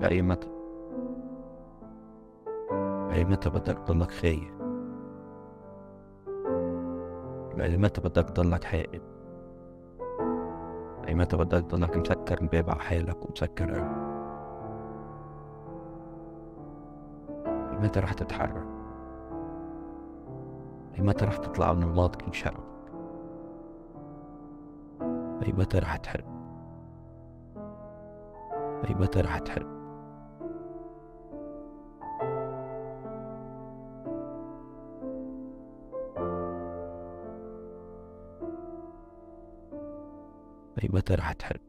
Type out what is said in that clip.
لأي متى لأي متى بدك تضلك خايف. لأي متى بدك تضلك حائد لأي متى بدك تضلك مسكر الباب على حالك ومسكر قلبك. متى رح تتحرك. متى رح تطلع من الماضي شرفك أي متى رح تحب أي متى رح تحب أي متى رح تحب